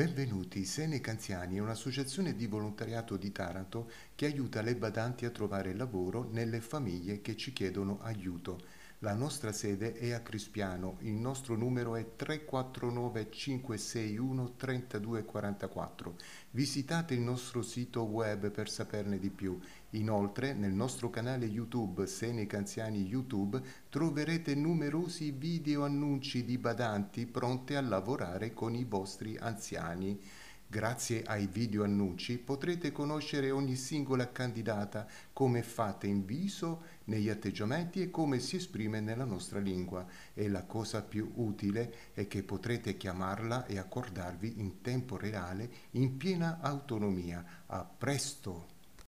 Benvenuti, Seneca Anziani è un'associazione di volontariato di Taranto che aiuta le badanti a trovare lavoro nelle famiglie che ci chiedono aiuto. La nostra sede è a Crispiano, il nostro numero è 349 561 3244. Visitate il nostro sito web per saperne di più. Inoltre nel nostro canale YouTube Seneca Anziani YouTube troverete numerosi video annunci di badanti pronte a lavorare con i vostri anziani. Grazie ai video annunci potrete conoscere ogni singola candidata, come fate in viso, negli atteggiamenti e come si esprime nella nostra lingua. E la cosa più utile è che potrete chiamarla e accordarvi in tempo reale in piena autonomia. A presto!